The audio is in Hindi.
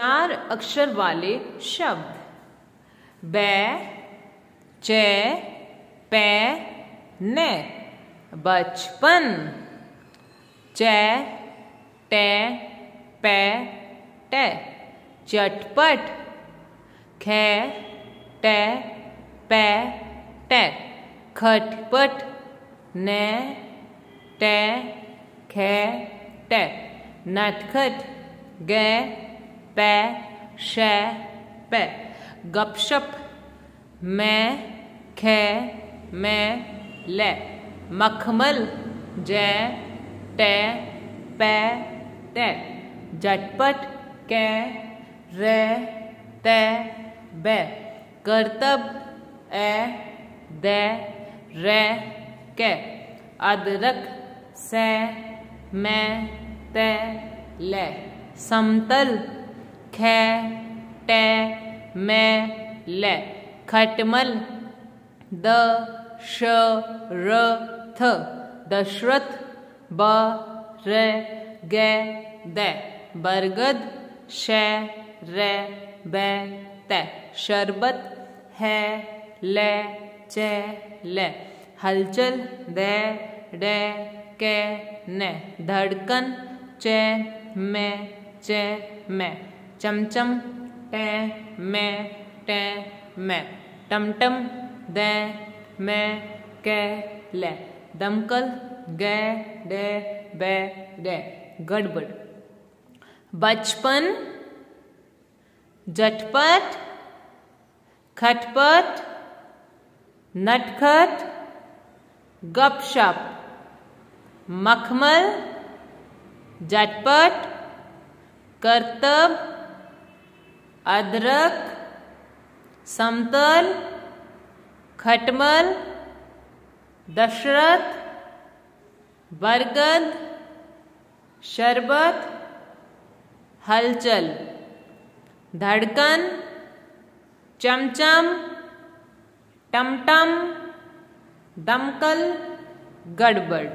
चार अक्षर वाले शब्द। बै, चे, पै, ने। बचपन। चे, टे, पै, टे। चटपट। खे, टे, पै, टे। खटपट। ने, टे, खे, टे। नटखट। गे पै, शे, पे। गपशप, मैं, खे, मैं, ले। मखमल, जै, टे, पै टे झटपट, कै, रे, ते, बे। करतब ए दे, रे, के। अदरक, से, मैं, ते, ले। समतल खे, टे, मैं, ले, खटमल, द, श, र, थ, दशरथ, ब, र, गे, दे, बरगद, शे, रे, बे, ते, शरबत, है, ल, चे, ले, हलचल, दे, डे, के, ने, धड़कन, चे, में चे, में। चमचम टे, में टे, में। टमटम दे, में, के, ले। दमकल, गे, डे, बे, डे। गड़बड़। बचपन झटपट खटपट, नटखट, गपशप। मखमल झटपट करतब अदरक समतल खटमल दशरथ बरगद शरबत हलचल धड़कन चमचम टमटम दमकल गड़बड़।